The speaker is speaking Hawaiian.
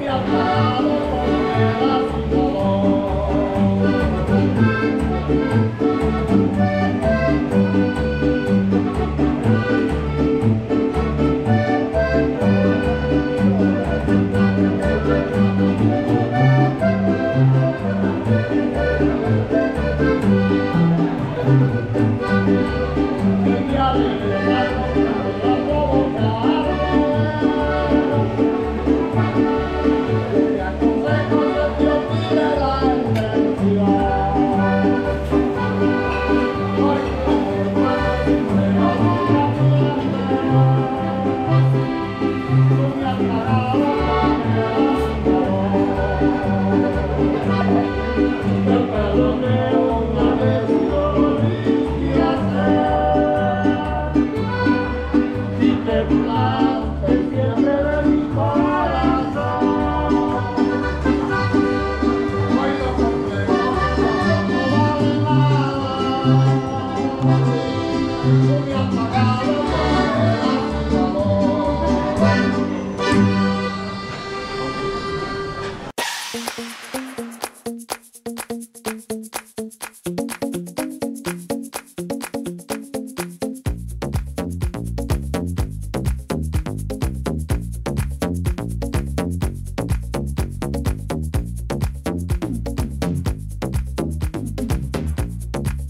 mea kāro o mea lāti o